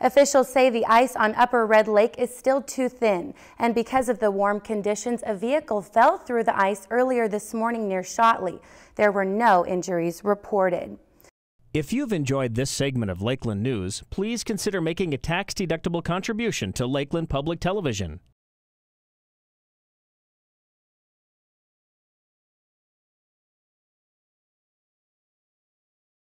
Officials say the ice on Upper Red Lake is still too thin, and because of the warm conditions, a vehicle fell through the ice earlier this morning near Shotley. There were no injuries reported. If you've enjoyed this segment of Lakeland News, please consider making a tax-deductible contribution to Lakeland Public Television.